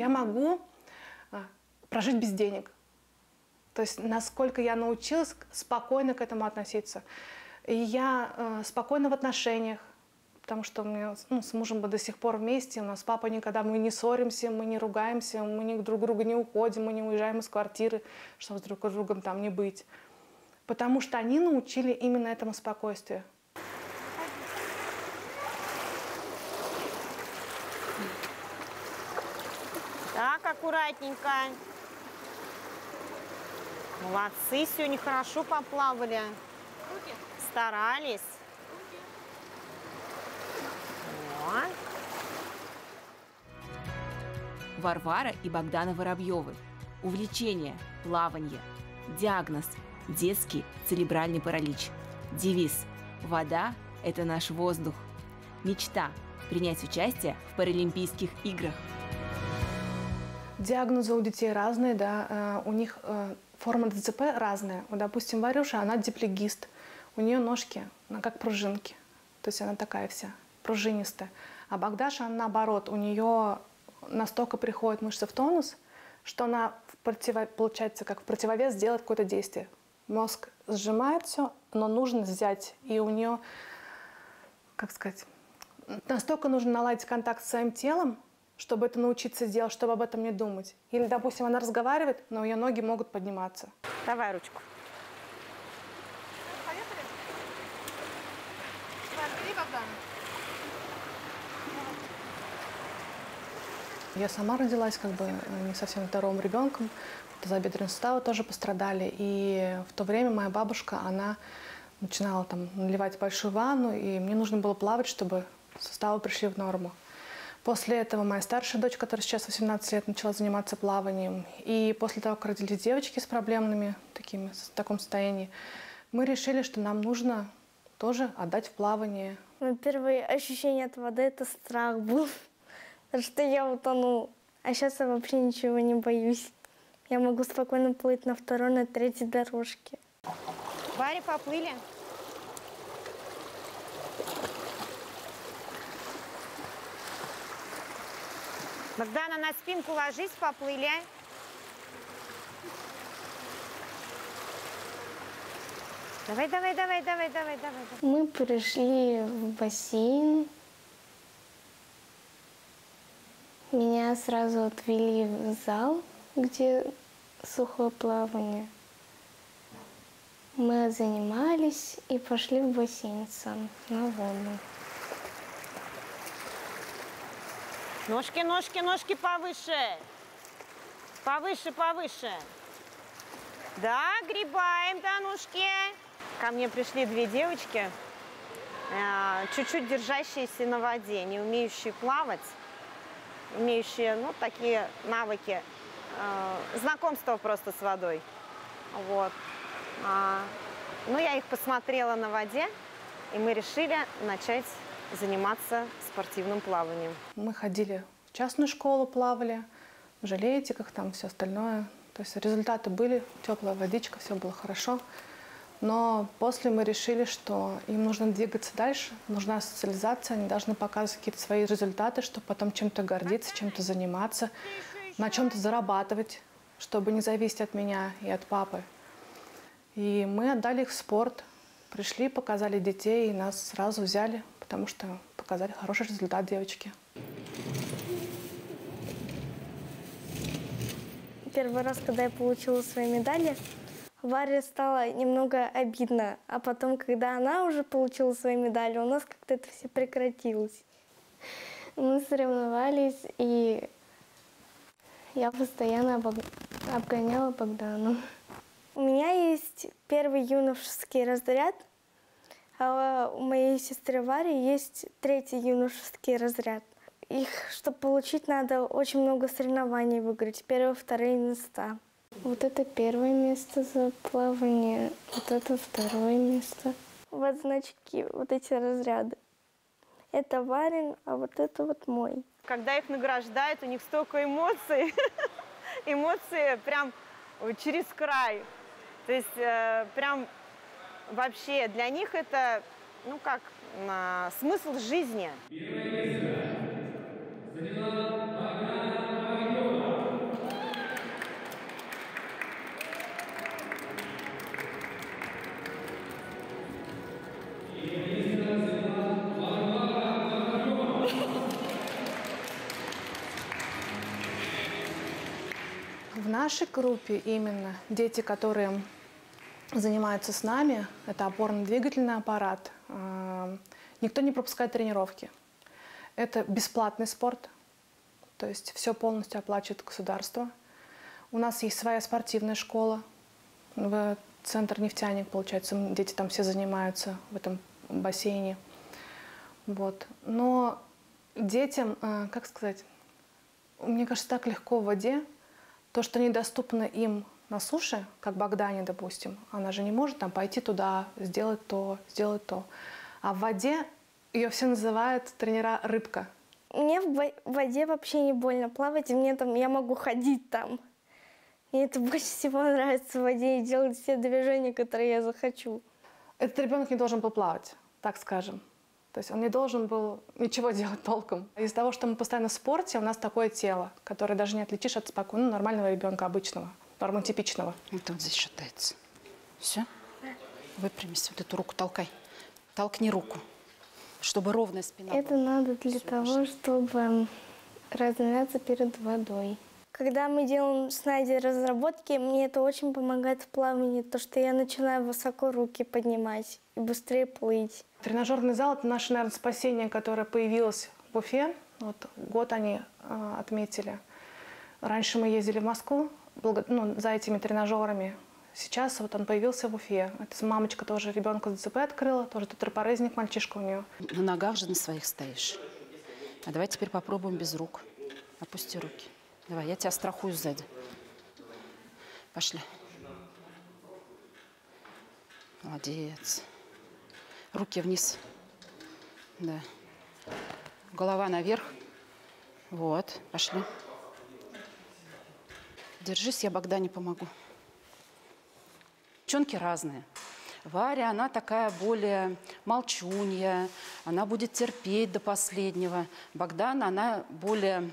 Я могу а, прожить без денег. То есть насколько я научилась спокойно к этому относиться. И я э, спокойна в отношениях, потому что мы ну, с мужем мы до сих пор вместе, у нас папа никогда, мы не ссоримся, мы не ругаемся, мы не, друг друга не уходим, мы не уезжаем из квартиры, чтобы с друг другом там не быть. Потому что они научили именно этому спокойствию. Так, аккуратненько. Молодцы, сегодня хорошо поплавали. Старались. Вот. Варвара и Богдана Воробьевы. Увлечение, плавание. Диагноз – детский церебральный паралич. Девиз – вода – это наш воздух. Мечта – принять участие в Паралимпийских играх. Диагнозы у детей разные, да, э, у них э, форма ДЦП разная. Вот, допустим, Варюша, она диплегист, у нее ножки, она как пружинки, то есть она такая вся пружинистая. А Богдаша, она наоборот, у нее настолько приходит мышца в тонус, что она, в противо, получается, как в противовес делает какое-то действие. Мозг сжимает все, но нужно взять, и у нее, как сказать, настолько нужно наладить контакт с своим телом, чтобы это научиться делать, чтобы об этом не думать. Или, допустим, она разговаривает, но ее ноги могут подниматься. Давай ручку. Поехали. Бери Богдан. Я сама родилась как бы не совсем здоровым ребенком. Тазобедренные суставы тоже пострадали. И в то время моя бабушка, она начинала там наливать большую ванну, и мне нужно было плавать, чтобы суставы пришли в норму. После этого моя старшая дочь, которая сейчас 18 лет, начала заниматься плаванием. И после того, как родились девочки с проблемными, такими, в таком состоянии, мы решили, что нам нужно тоже отдать в плавание. Мое первое ощущение от воды – это страх был, что я утону. А сейчас я вообще ничего не боюсь. Я могу спокойно плыть на второй, на третьей дорожке. Варя, поплыли. Богдана, на спинку ложись, поплыли. Давай, давай, давай, давай, давай, давай. Мы пришли в бассейн. Меня сразу отвели в зал, где сухое плавание. Мы занимались и пошли в бассейн сам на воду. Ножки, ножки, ножки повыше. Повыше, повыше. Да, грибаем ножки. Ко мне пришли две девочки, э, чуть-чуть держащиеся на воде, не умеющие плавать, имеющие, ну, такие навыки э, знакомства просто с водой. Вот. А, ну, я их посмотрела на воде, и мы решили начать заниматься спортивным плаванием. Мы ходили в частную школу, плавали, в жалеетиках, там все остальное. То есть результаты были, теплая водичка, все было хорошо. Но после мы решили, что им нужно двигаться дальше, нужна социализация, они должны показывать какие-то свои результаты, чтобы потом чем-то гордиться, чем-то заниматься, на чем-то зарабатывать, чтобы не зависеть от меня и от папы. И мы отдали их в спорт, пришли, показали детей, и нас сразу взяли, потому что показали хороший результат девочки. Первый раз, когда я получила свои медали, Варе стало немного обидно. А потом, когда она уже получила свои медали, у нас как-то это все прекратилось. Мы соревновались, и я постоянно обгоняла Богдану. У меня есть первый юношеский разряд, у моей сестры Вари есть третий юношеский разряд. Их, чтобы получить, надо очень много соревнований выиграть. Первые, вторые места. Вот это первое место за плавание, вот это второе место. Вот значки, вот эти разряды. Это Варин, а вот это вот мой. Когда их награждают, у них столько эмоций. Эмоции прям через край. То есть э, прям вообще для них это, ну как, э, смысл жизни. В нашей группе именно дети, которые занимаются с нами, это опорно-двигательный аппарат, э, никто не пропускает тренировки. Это бесплатный спорт, то есть все полностью оплачивает государство. У нас есть своя спортивная школа, в центр нефтяник, получается, дети там все занимаются в этом бассейне. Вот. Но детям, э, как сказать, мне кажется, так легко в воде, то, что недоступно им на суше, как Богдане, допустим, она же не может там пойти туда, сделать то, сделать то. А в воде ее все называют тренера рыбка. Мне в воде вообще не больно плавать, и мне там, я могу ходить там. Мне это больше всего нравится в воде и делать все движения, которые я захочу. Этот ребенок не должен был плавать, так скажем. То есть он не должен был ничего делать толком. Из-за того, что мы постоянно в спорте, у нас такое тело, которое даже не отличишь от спокойного, ну, нормального ребенка, обычного, нормотипичного. Это вот здесь шатается. Все? Выпрямись, вот эту руку толкай. Толкни руку, чтобы ровная спина Это была. надо для Всё, того, пошли. чтобы размяться перед водой. Когда мы делаем с Надей разработки, мне это очень помогает в плавании, то что я начинаю высоко руки поднимать и быстрее плыть. Тренажерный зал – это наше, наверное, спасение, которое появилось в Уфе. Вот год они э, отметили. Раньше мы ездили в Москву ну, за этими тренажерами. Сейчас вот он появился в Уфе. Это мамочка тоже ребенка ДЦП открыла, тоже тетрапорезник мальчишка у нее. На ногах же на своих стоишь. А давай теперь попробуем без рук. Опусти руки. Давай, я тебя страхую сзади. Пошли. Молодец. Руки вниз. Да. Голова наверх. Вот, пошли. Держись, я Богдане помогу. Девчонки разные. Варя, она такая более молчунья, она будет терпеть до последнего. Богдана, она более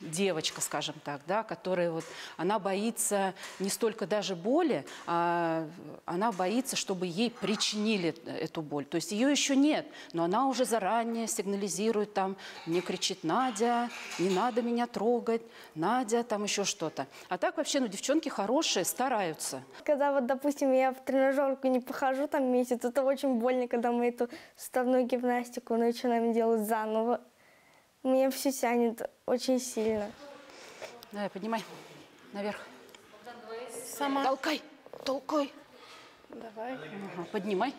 девочка, скажем так, да, которая вот, она боится не столько даже боли, а она боится, чтобы ей причинили эту боль. То есть ее еще нет, но она уже заранее сигнализирует там, мне кричит Надя, не надо меня трогать, Надя, там еще что-то. А так вообще, ну, девчонки хорошие, стараются. Когда вот, допустим, я в тренажерку не похожу там месяц, это очень больно, когда мы эту суставную гимнастику начинаем делать заново. Меня все тянет очень сильно. Давай, поднимай наверх. Сама. Толкай, толкай. Давай. Ага, поднимай.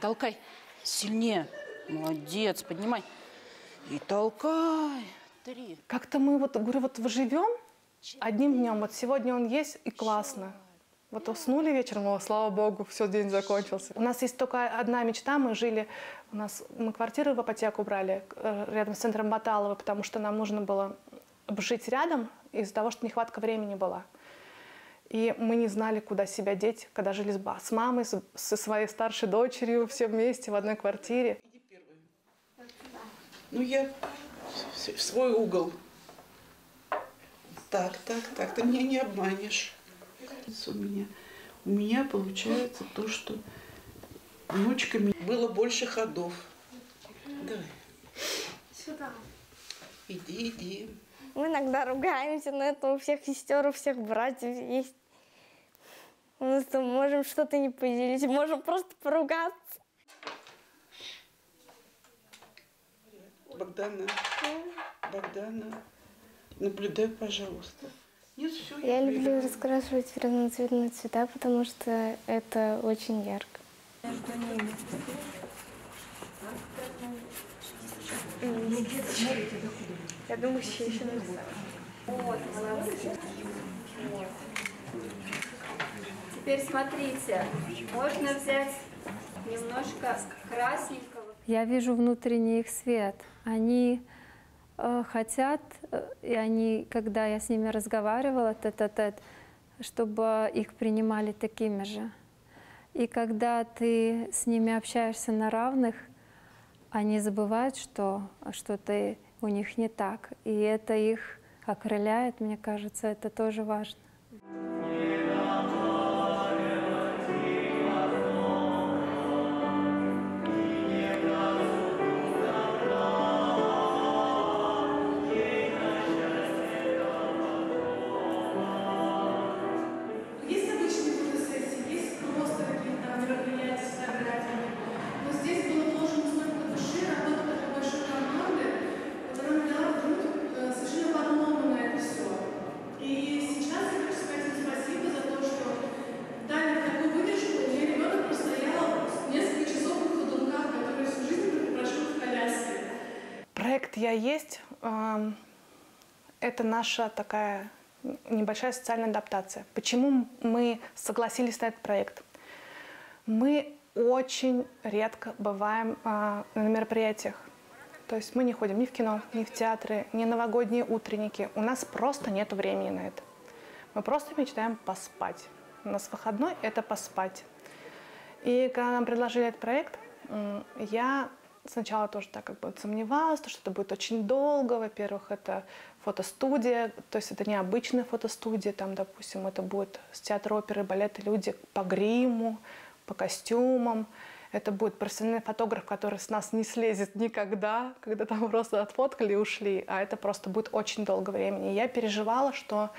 Толкай. Сильнее. Молодец, поднимай. И толкай. Три. Как-то мы вот, говорю, вот живем одним днем. Вот сегодня он есть и классно. Вот уснули вечером, о, слава богу, все, день закончился. У нас есть только одна мечта. Мы жили, у нас, мы квартиру в ипотеку брали э, рядом с центром Баталова, потому что нам нужно было жить рядом из-за того, что нехватка времени была. И мы не знали, куда себя деть, когда жили с, ба- с мамой, со своей старшей дочерью, все вместе в одной квартире. Ну, я в свой угол. Так, так, так, ты меня не обманешь. У меня, у меня получается то, что ночками было больше ходов. Давай. Сюда. Иди, иди. Мы иногда ругаемся, но это у всех сестер, у всех братьев есть. У нас там можем что-то не поделить, можем просто поругаться. Богдана, Богдана, наблюдай, пожалуйста. Я люблю раскрашивать разноцветные цвета, потому что это очень ярко. Я думаю, еще еще Теперь смотрите, можно взять немножко красненького. Я вижу внутренний их свет. Они хотят, э, и они, когда я с ними разговаривала, тет-а-тет, чтобы их принимали такими же. И когда ты с ними общаешься на равных, они забывают, что что-то у них не так. И это их окрыляет, мне кажется, это тоже важно. Проект «Я есть» эм, это наша такая небольшая социальная адаптация. Почему мы согласились на этот проект? Мы очень редко бываем э, на мероприятиях. То есть мы не ходим ни в кино, ни в театры, ни новогодние утренники. У нас просто нет времени на это. Мы просто мечтаем поспать. У нас выходной – это поспать. И когда нам предложили этот проект, я сначала тоже так как бы сомневалась, что это будет очень долго. Во-первых, это фотостудия, то есть это не обычная фотостудия, там, допустим, это будет с театра оперы, балета люди по гриму, по костюмам. Это будет профессиональный фотограф, который с нас не слезет никогда, когда там просто отфоткали и ушли. А это просто будет очень долго времени. И я переживала, что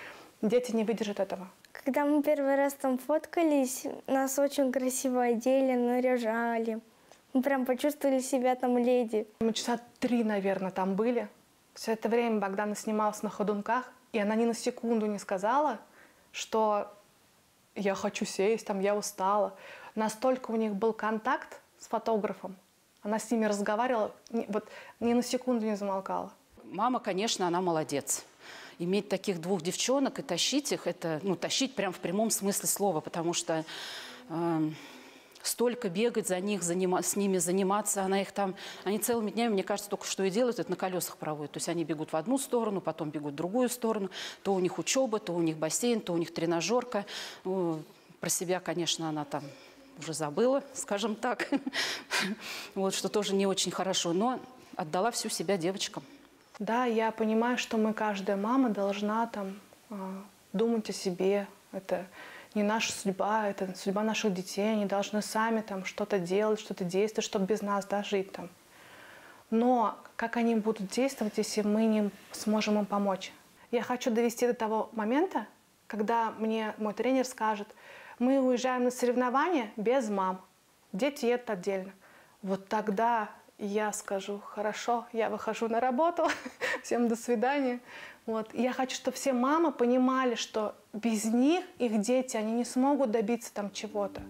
дети не выдержат этого. Когда мы первый раз там фоткались, нас очень красиво одели, наряжали. Мы прям почувствовали себя там леди. Мы часа три, наверное, там были. Все это время Богдана снималась на ходунках, и она ни на секунду не сказала, что я хочу сесть, там, я устала. Настолько у них был контакт с фотографом, она с ними разговаривала, вот ни на секунду не замолкала. Мама, конечно, она молодец. Иметь таких двух девчонок и тащить их, это, ну, тащить прям в прямом смысле слова, потому что э, столько бегать за них, занима, с ними заниматься. Она их там, они целыми днями, мне кажется, только что и делают, это на колесах проводят. То есть они бегут в одну сторону, потом бегут в другую сторону. То у них учеба, то у них бассейн, то у них тренажерка. Ну, про себя, конечно, она там уже забыла, скажем так. вот, что тоже не очень хорошо. Но отдала всю себя девочкам. Да, я понимаю, что мы, каждая мама, должна там а, думать о себе. Это не наша судьба, это судьба наших детей, они должны сами там что-то делать, что-то действовать, чтобы без нас да, там. Но как они будут действовать, если мы не сможем им помочь? Я хочу довести до того момента, когда мне мой тренер скажет, мы уезжаем на соревнования без мам, дети едут отдельно. Вот тогда я скажу, хорошо, я выхожу на работу, всем до свидания. Вот. я хочу, чтобы все мамы понимали, что без них их дети, они не смогут добиться там чего-то.